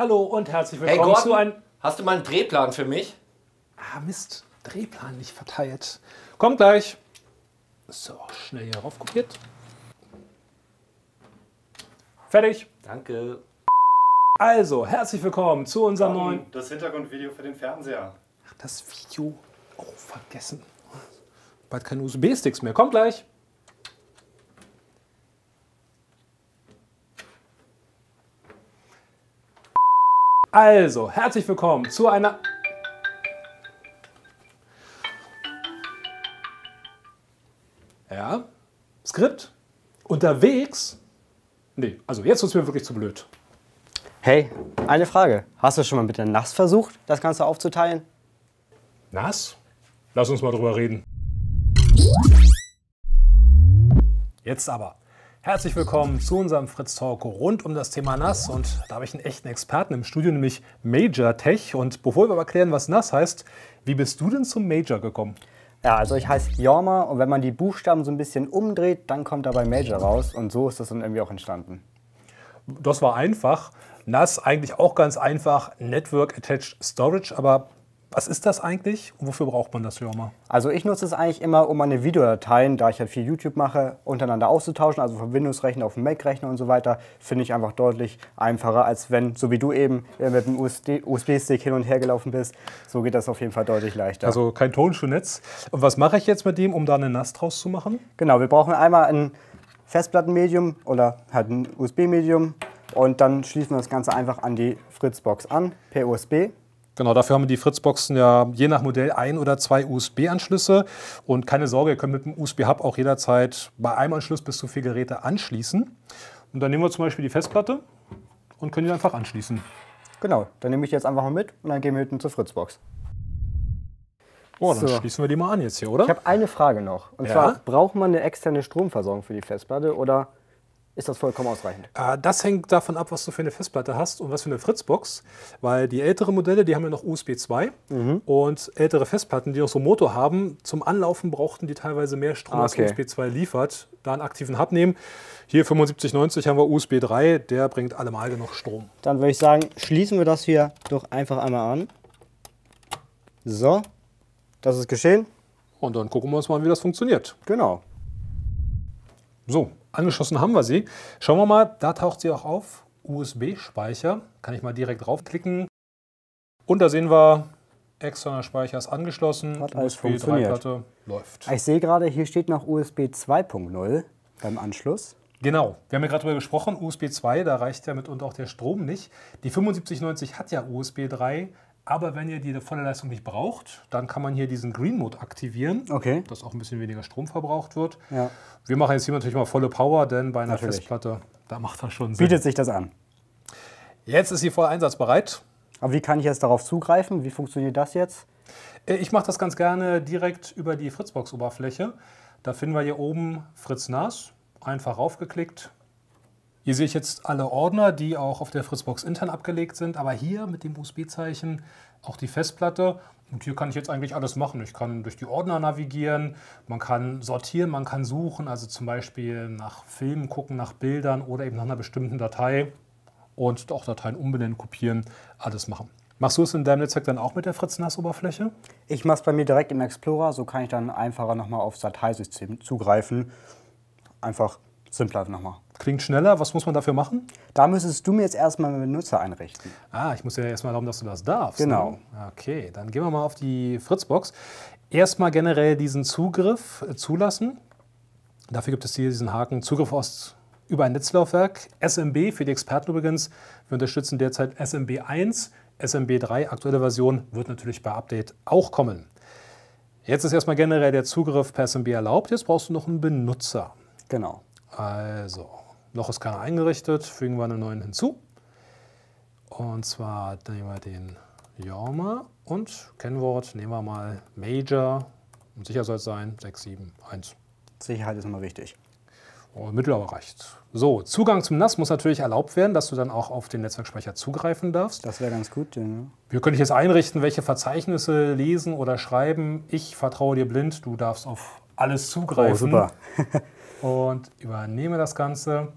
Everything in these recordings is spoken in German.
Hallo und herzlich Hey willkommen zu Gordon, einem. hast du mal einen Drehplan für mich? Ah, Mist, Drehplan nicht verteilt. Kommt gleich. So, schnell hier rauf kopiert. Fertig. Danke. Also, herzlich willkommen zu unserem neuen. Das Hintergrundvideo für den Fernseher. Ach, das Video. Oh, vergessen. Bald keine USB-Sticks mehr. Kommt gleich. Also, herzlich willkommen zu einer. Ja, Skript. Unterwegs. Nee, also jetzt ist mir wirklich zu blöd. Hey, eine Frage. Hast du schon mal mit der NAS versucht, das Ganze aufzuteilen? Nass? Lass uns mal drüber reden. Jetzt aber. Herzlich willkommen zu unserem Fritz Talk rund um das Thema NAS. Und da habe ich einen echten Experten im Studio, nämlich Major Tech. Und bevor wir aber erklären, was NAS heißt, wie bist du denn zum Major gekommen? Ja, also ich heiße Jorma und wenn man die Buchstaben so ein bisschen umdreht, dann kommt dabei Major raus und so ist das dann irgendwie auch entstanden. Das war einfach. NAS eigentlich auch ganz einfach. Network Attached Storage. Aber was ist das eigentlich und wofür braucht man das, Jorma? Also ich nutze es eigentlich immer, um meine Videodateien, da ich halt viel YouTube mache, untereinander auszutauschen, also vom Windows-Rechner auf den Mac-Rechner und so weiter, finde ich einfach deutlich einfacher, als wenn, so wie du eben äh, mit dem USB-Stick hin und her gelaufen bist. So geht das auf jeden Fall deutlich leichter. Also kein Tonschuhnetz. Und was mache ich jetzt mit dem, um da eine NAS draus zu machen? Genau, wir brauchen einmal ein Festplattenmedium oder halt ein USB-Medium und dann schließen wir das Ganze einfach an die Fritzbox an per USB. Genau, dafür haben die Fritzboxen ja je nach Modell ein oder zwei USB-Anschlüsse. Und keine Sorge, ihr könnt mit dem USB-Hub auch jederzeit bei einem Anschluss bis zu vier Geräte anschließen. Und dann nehmen wir zum Beispiel die Festplatte und können die einfach anschließen. Genau, dann nehme ich die jetzt einfach mal mit und dann gehen wir hinten zur Fritzbox. Oh, dann So. schließen wir die mal an jetzt hier, oder? Ich habe eine Frage noch. Und Ja? zwar, braucht man eine externe Stromversorgung für die Festplatte oder ist das vollkommen ausreichend? Äh, Das hängt davon ab, was du für eine Festplatte hast und was für eine Fritzbox. Weil die älteren Modelle, die haben ja noch USB 2. Und ältere Festplatten, die noch so einen Motor haben, zum Anlaufen brauchten die teilweise mehr Strom, Ah, als okay. USB 2 liefert. Da einen aktiven Hub nehmen. Hier 7590 haben wir USB 3, der bringt allemal genug Strom. Dann würde ich sagen, schließen wir das hier doch einfach einmal an. So, das ist geschehen. Und dann gucken wir uns mal, wie das funktioniert. Genau. So, angeschlossen haben wir sie. Schauen wir mal, da taucht sie auch auf. USB-Speicher. Kann ich mal direkt draufklicken. Und da sehen wir, externer Speicher ist angeschlossen. Hat alles USB funktioniert. 3-Platte läuft. Ich sehe gerade, hier steht noch USB 2.0 beim Anschluss. Genau, wir haben ja gerade darüber gesprochen, USB 2, da reicht ja mitunter auch der Strom nicht. Die 7590 hat ja USB 3, aber wenn ihr die volle Leistung nicht braucht, dann kann man hier diesen Green Mode aktivieren, Okay. dass auch ein bisschen weniger Strom verbraucht wird. Ja. Wir machen jetzt hier natürlich mal volle Power, denn bei einer Natürlich. Festplatte, da macht das schon Sinn. Bietet sich das an. Jetzt ist sie voll einsatzbereit. Aber wie kann ich jetzt darauf zugreifen? Wie funktioniert das jetzt? Äh, Ich mache das ganz gerne direkt über die Fritzbox-Oberfläche. Da finden wir hier oben Fritz NAS. Einfach raufgeklickt. Hier sehe ich jetzt alle Ordner, die auch auf der Fritzbox intern abgelegt sind. Aber hier mit dem USB-Zeichen auch die Festplatte. Und hier kann ich jetzt eigentlich alles machen. Ich kann durch die Ordner navigieren, man kann sortieren, man kann suchen, also zum Beispiel nach Filmen gucken, nach Bildern oder eben nach einer bestimmten Datei und auch Dateien umbenennen, kopieren, alles machen. Machst du es in deinem Netzwerk dann auch mit der Fritz-NAS-Oberfläche? Ich mache es bei mir direkt im Explorer, so kann ich dann einfacher nochmal aufs Dateisystem zugreifen. Einfach simpler nochmal. Klingt schneller. Was muss man dafür machen? Da müsstest du mir jetzt erstmal einen Benutzer einrichten. Ah, ich muss ja erstmal erlauben, dass du das darfst. Genau. Ne? Okay, dann gehen wir mal auf die Fritzbox. Erstmal generell diesen Zugriff äh, zulassen. Dafür gibt es hier diesen Haken Zugriff aus über ein Netzlaufwerk. SMB für die Experten übrigens. Wir unterstützen derzeit SMB 1, SMB 3. Aktuelle Version wird natürlich bei Update auch kommen. Jetzt ist erstmal generell der Zugriff per SMB erlaubt. Jetzt brauchst du noch einen Benutzer. Genau. Also, noch ist keiner eingerichtet, fügen wir einen neuen hinzu. Und zwar nehmen wir den Jorma und Kennwort nehmen wir mal Major. Und sicher soll es sein 671. Sicherheit ist immer wichtig. Oh, Mittel aber reicht. So, Zugang zum NAS muss natürlich erlaubt werden, dass du dann auch auf den Netzwerkspeicher zugreifen darfst. Das wäre ganz gut. Ja. Wir können dich jetzt einrichten, welche Verzeichnisse lesen oder schreiben. Ich vertraue dir blind, du darfst auf alles Oh, zugreifen. super. und übernehme das Ganze.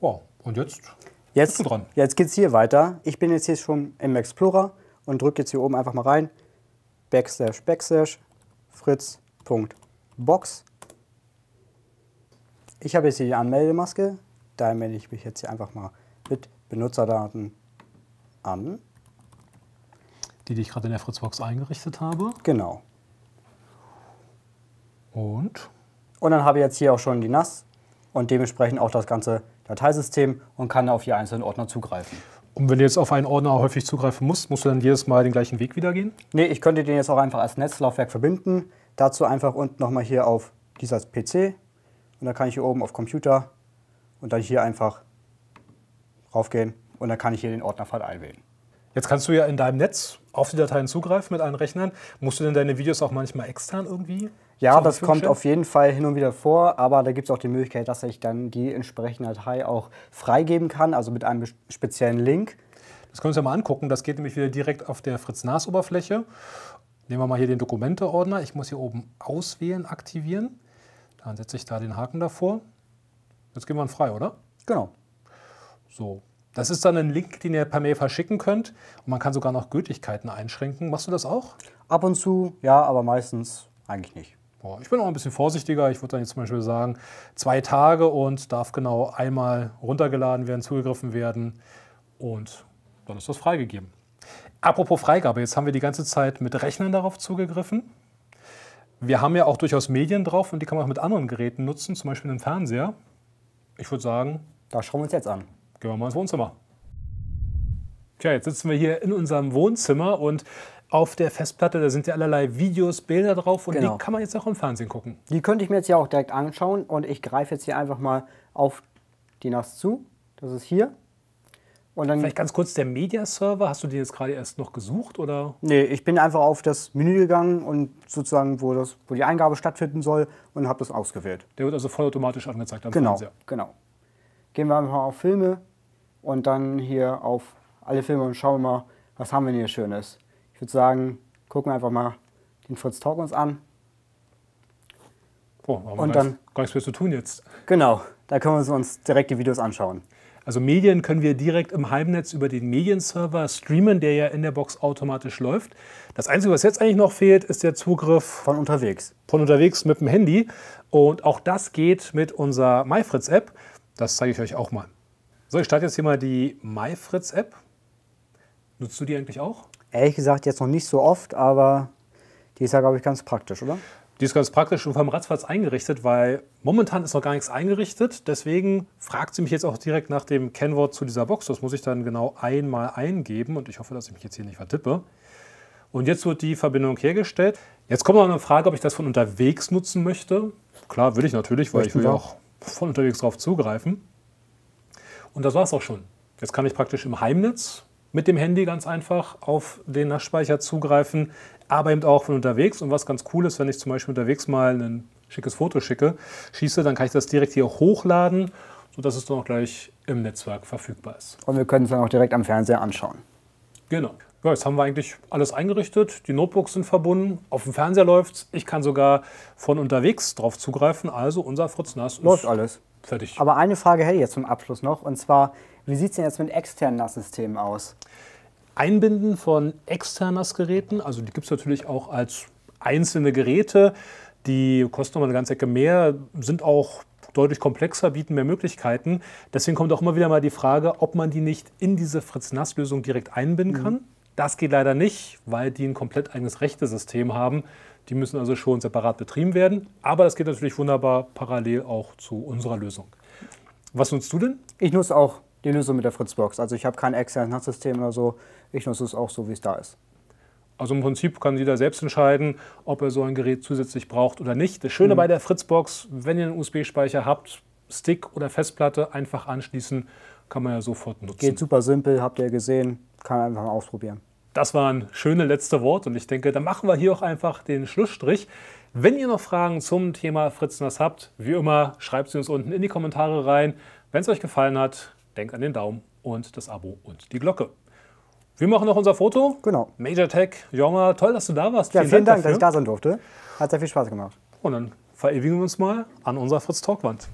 Wow, und jetzt? Jetzt, du dran. jetzt geht es hier weiter. Ich bin jetzt hier schon im Explorer und drücke jetzt hier oben einfach mal rein. Backslash, Backslash, Fritz.box. Ich habe jetzt hier die Anmeldemaske. Da melde ich mich jetzt hier einfach mal mit Benutzerdaten an. Die, die ich gerade in der Fritzbox eingerichtet habe. Genau. Und Und dann habe ich jetzt hier auch schon die NAS und dementsprechend auch das ganze Dateisystem und kann auf die einzelnen Ordner zugreifen. Und wenn du jetzt auf einen Ordner häufig zugreifen musst, musst du dann jedes Mal den gleichen Weg wieder gehen? Ne, ich könnte den jetzt auch einfach als Netzlaufwerk verbinden. Dazu einfach unten nochmal hier auf dieser PC und dann kann ich hier oben auf Computer und dann hier einfach raufgehen und dann kann ich hier den Ordnerpfad einwählen. Jetzt kannst du ja in deinem Netz auf die Dateien zugreifen mit allen Rechnern. Musst du denn deine Videos auch manchmal extern irgendwie? Ja, das kommt stellen? auf jeden Fall hin und wieder vor, aber da gibt es auch die Möglichkeit, dass ich dann die entsprechende Datei auch freigeben kann, also mit einem speziellen Link. Das können wir uns ja mal angucken. Das geht nämlich wieder direkt auf der Fritz-NAS-Oberfläche. Nehmen wir mal hier den Dokumente-Ordner. Ich muss hier oben auswählen, aktivieren. Dann setze ich da den Haken davor. Jetzt gehen wir ihn frei, oder? Genau. So. Das ist dann ein Link, den ihr per Mail verschicken könnt. Und man kann sogar noch Gültigkeiten einschränken. Machst du das auch? Ab und zu, ja, aber meistens eigentlich nicht. Boah, ich bin auch ein bisschen vorsichtiger. Ich würde dann jetzt zum Beispiel sagen, zwei Tage und darf genau einmal runtergeladen werden, zugegriffen werden. Und dann ist das freigegeben. Apropos Freigabe, jetzt haben wir die ganze Zeit mit Rechnern darauf zugegriffen. Wir haben ja auch durchaus Medien drauf und die kann man auch mit anderen Geräten nutzen, zum Beispiel einen Fernseher. Ich würde sagen, Da schauen wir uns jetzt an. Gehen wir mal ins Wohnzimmer. Tja, jetzt sitzen wir hier in unserem Wohnzimmer und auf der Festplatte, da sind ja allerlei Videos, Bilder drauf und Genau. die kann man jetzt auch im Fernsehen gucken. Die könnte ich mir jetzt ja auch direkt anschauen und ich greife jetzt hier einfach mal auf die NAS zu. Das ist hier. Und dann, Vielleicht ganz kurz, der Media-Server, hast du den jetzt gerade erst noch gesucht oder? nee, ich bin einfach auf das Menü gegangen und sozusagen, wo, das, wo die Eingabe stattfinden soll und habe das ausgewählt. Der wird also vollautomatisch angezeigt am Genau, Fernseher. genau. Gehen wir einfach mal auf Filme und dann hier auf alle Filme und schauen wir mal, was haben wir denn hier Schönes. Ich würde sagen, gucken wir einfach mal den Fritz Talk uns an. Oh, haben wir Und gar, dann- gar nichts mehr zu tun jetzt. Genau, da können wir uns direkt die Videos anschauen. Also Medien können wir direkt im Heimnetz über den Medienserver streamen, der ja in der Box automatisch läuft. Das Einzige, was jetzt eigentlich noch fehlt, ist der Zugriff Von unterwegs. von unterwegs mit dem Handy. Und auch das geht mit unserer MyFritz-App. Das zeige ich euch auch mal. So, ich starte jetzt hier mal die MyFritz-App. Nutzt du die eigentlich auch? Ehrlich gesagt jetzt noch nicht so oft, aber die ist ja, glaube ich, ganz praktisch, oder? Die ist ganz praktisch und vom Ratzfatz eingerichtet, weil momentan ist noch gar nichts eingerichtet. Deswegen fragt sie mich jetzt auch direkt nach dem Kennwort zu dieser Box. Das muss ich dann genau einmal eingeben und ich hoffe, dass ich mich jetzt hier nicht vertippe. Und jetzt wird die Verbindung hergestellt. Jetzt kommt noch eine Frage, ob ich das von unterwegs nutzen möchte. Klar, würde ich natürlich, weil ich Möchten will ja auch von unterwegs drauf zugreifen. Und das war es auch schon. Jetzt kann ich praktisch im Heimnetz mit dem Handy ganz einfach auf den NAS-Speicher zugreifen, aber eben auch von unterwegs. Und was ganz cool ist, wenn ich zum Beispiel unterwegs mal ein schickes Foto schicke, schieße, dann kann ich das direkt hier hochladen, sodass es dann auch gleich im Netzwerk verfügbar ist. Und wir können es dann auch direkt am Fernseher anschauen. Genau. Ja, jetzt haben wir eigentlich alles eingerichtet. Die Notebooks sind verbunden. Auf dem Fernseher läuft Ich kann sogar von unterwegs drauf zugreifen. Also unser Fritz NAS Läuft ist alles. Fertig. Aber eine Frage hätte ich jetzt zum Abschluss noch. Und zwar, wie sieht es denn jetzt mit externen NAS-Systemen aus? Einbinden von externen NAS-Geräten, also die gibt es natürlich auch als einzelne Geräte. Die kosten nochmal eine ganze Ecke mehr, sind auch deutlich komplexer, bieten mehr Möglichkeiten. Deswegen kommt auch immer wieder mal die Frage, ob man die nicht in diese Fritz-NAS-Lösung direkt einbinden kann. Das geht leider nicht, weil die ein komplett eigenes Rechtesystem haben. Die müssen also schon separat betrieben werden. Aber das geht natürlich wunderbar parallel auch zu unserer Lösung. Was nutzt du denn? Ich nutze auch die Lösung mit der Fritzbox. Also ich habe kein externes NAS-System oder so. Ich nutze es auch so, wie es da ist. Also im Prinzip kann jeder selbst entscheiden, ob er so ein Gerät zusätzlich braucht oder nicht. Das Schöne bei der Fritzbox, wenn ihr einen USB-Speicher habt, Stick oder Festplatte einfach anschließen, kann man ja sofort nutzen. Geht super simpel, habt ihr gesehen. Kann man einfach mal ausprobieren. Das waren schöne letzte Worte und ich denke, dann machen wir hier auch einfach den Schlussstrich. Wenn ihr noch Fragen zum Thema Fritzners habt, wie immer, schreibt sie uns unten in die Kommentare rein. Wenn es euch gefallen hat, denkt an den Daumen und das Abo und die Glocke. Wir machen noch unser Foto. Genau. Major Tech, Joma, toll, dass du da warst. Ja, vielen, Dank, dass dafür. ich da sein durfte. Hat sehr viel Spaß gemacht. Und dann verewigen wir uns mal an unserer Fritz Talkwand.